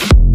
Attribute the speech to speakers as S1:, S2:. S1: it.